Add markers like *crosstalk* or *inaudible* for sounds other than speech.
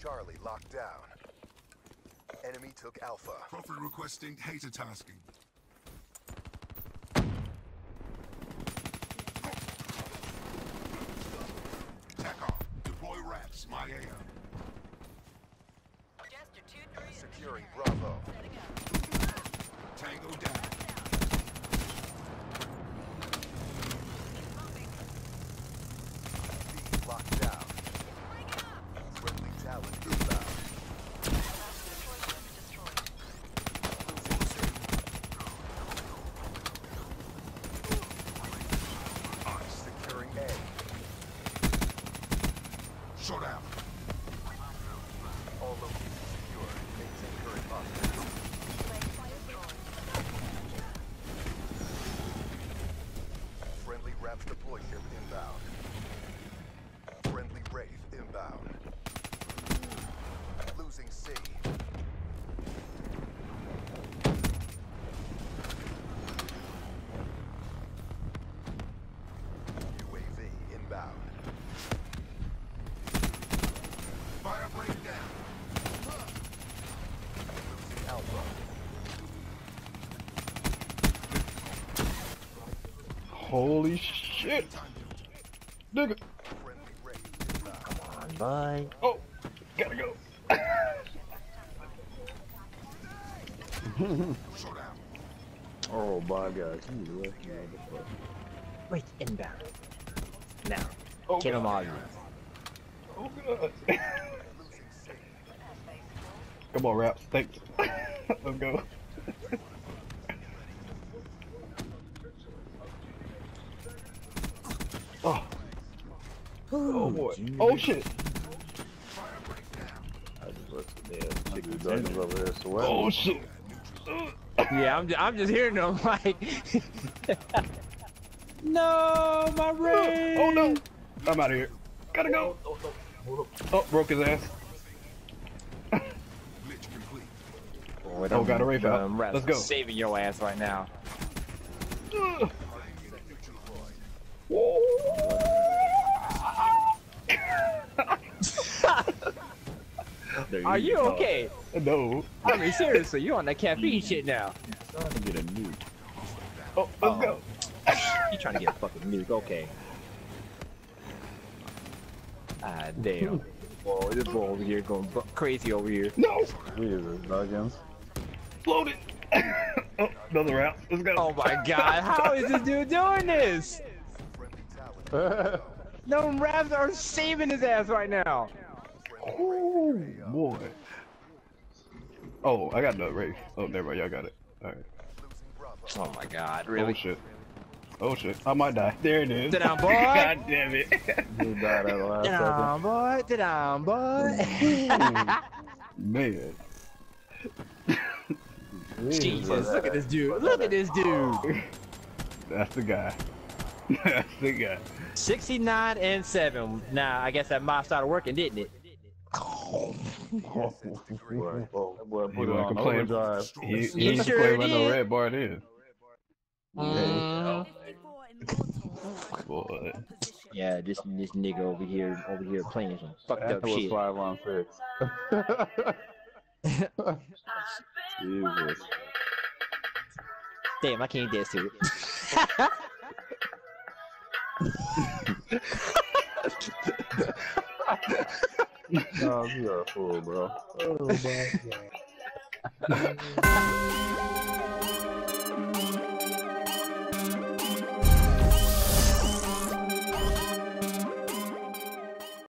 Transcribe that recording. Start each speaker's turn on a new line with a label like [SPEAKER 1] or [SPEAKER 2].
[SPEAKER 1] Charlie locked down. Enemy took Alpha.
[SPEAKER 2] Trophy requesting hater tasking. Attack off. Deploy rats. My AM.
[SPEAKER 3] Jester 2-3
[SPEAKER 1] Securing Bravo.
[SPEAKER 3] setting up.
[SPEAKER 2] Tango down.
[SPEAKER 1] B locked down. Friendly Talon inbound. Losing C. Securing A.
[SPEAKER 2] Shut.
[SPEAKER 1] All locations secure. Maintain current posture. Friendly Raps deploy ship inbound. Friendly Wraith inbound. Losing C. UAV inbound.
[SPEAKER 2] Fire break down.
[SPEAKER 1] Losing Alpha.
[SPEAKER 4] Holy shit, nigga.
[SPEAKER 1] Friendly Wraith inbound.
[SPEAKER 5] Bye.
[SPEAKER 4] Oh, gotta go. *laughs*
[SPEAKER 5] Oh my god, you lucky motherfucker. Wait, inbound. Now,
[SPEAKER 4] Oh,
[SPEAKER 5] get him
[SPEAKER 4] God.
[SPEAKER 5] all you.
[SPEAKER 4] Oh, God. *laughs* Come on, Raps. Thanks. *laughs* Let's go. Oh. oh. Oh boy. Oh shit.
[SPEAKER 5] Oh, I just looked at damn chicken nuggets over there sweating.
[SPEAKER 4] Oh shit.
[SPEAKER 6] Yeah, I'm, just, I'm just hearing them *laughs* like, no, my *laughs* oh, ring.
[SPEAKER 4] Oh no. I'm out of here. Gotta go. Oh, broke his ass.
[SPEAKER 2] Glitch *laughs* complete.
[SPEAKER 5] Boy,
[SPEAKER 4] Oh, got a Wraith out. Let's go.
[SPEAKER 6] Saving your ass right now.
[SPEAKER 4] Ugh.
[SPEAKER 5] There
[SPEAKER 6] Are you
[SPEAKER 5] go.
[SPEAKER 6] okay?
[SPEAKER 4] No.
[SPEAKER 6] I mean, seriously, you on that caffeine shit now?
[SPEAKER 5] Trying to get a nuke.
[SPEAKER 4] Oh, let's go.
[SPEAKER 6] You trying to get a fucking nuke? Okay. Ah, damn. Boy, this boy over here going crazy over here.
[SPEAKER 4] No.
[SPEAKER 5] Jesus, Duggins.
[SPEAKER 4] Load it. *coughs* oh, another route. Let's go.
[SPEAKER 6] Oh my god, how is this dude doing this?
[SPEAKER 1] Friendly Talon.
[SPEAKER 6] No Raps are saving his ass right now.
[SPEAKER 4] Oh, boy. Oh, I got the Wraith. Oh, never mind. Y'all got it. Alright.
[SPEAKER 6] Oh my god, Really?
[SPEAKER 4] Oh,
[SPEAKER 6] really?
[SPEAKER 4] shit. Oh, shit. I might die. There it is.
[SPEAKER 6] Sit down, *laughs* boy.
[SPEAKER 4] God damn it.
[SPEAKER 5] You died at the last
[SPEAKER 6] Sit down, boy. Sit down, boy. *laughs*
[SPEAKER 4] Man. *laughs*
[SPEAKER 6] Jesus, look at this dude. Look at this dude.
[SPEAKER 4] That's the guy. That's the
[SPEAKER 6] 69 and 7. Nah, I guess that mod started working, didn't it?
[SPEAKER 5] Boy, that boy
[SPEAKER 4] He
[SPEAKER 5] put it
[SPEAKER 4] wasn't
[SPEAKER 5] on overdrive.
[SPEAKER 4] He, he,
[SPEAKER 6] He
[SPEAKER 4] ain't
[SPEAKER 6] sure
[SPEAKER 4] complaining about no red bar then.
[SPEAKER 6] Mm.
[SPEAKER 3] 54 in mortal
[SPEAKER 4] Boy.
[SPEAKER 6] Yeah, this this nigga over here over here playing some fucked
[SPEAKER 5] That
[SPEAKER 6] up
[SPEAKER 5] was
[SPEAKER 6] shit.
[SPEAKER 5] five on six. Jesus. *laughs*
[SPEAKER 6] Damn, I can't dance to it. *laughs*
[SPEAKER 5] No, you are a fool, bro. Oh my god. *laughs*